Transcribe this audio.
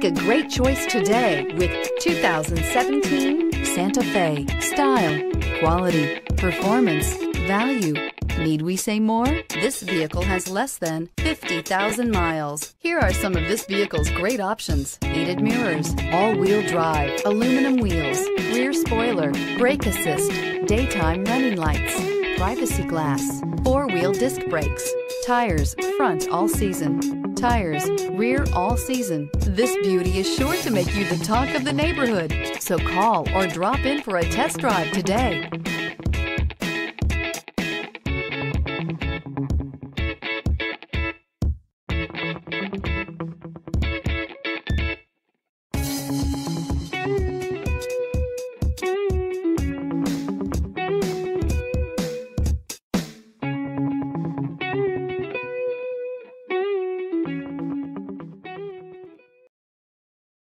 Make a great choice today with 2017 Santa Fe. Style, quality, performance, value. Need we say more? This vehicle has less than 50,000 miles. Here are some of this vehicle's great options. Heated mirrors, all-wheel drive, aluminum wheels, rear spoiler, brake assist, daytime running lights, privacy glass, four-wheel disc brakes, tires, front all season, tires, rear all season. This beauty is sure to make you the talk of the neighborhood. So call or drop in for a test drive today.